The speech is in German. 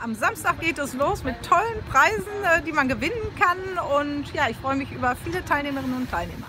am Samstag geht es los mit tollen Preisen, äh, die man gewinnen kann. Und ja, ich freue mich über viele Teilnehmerinnen und Teilnehmer.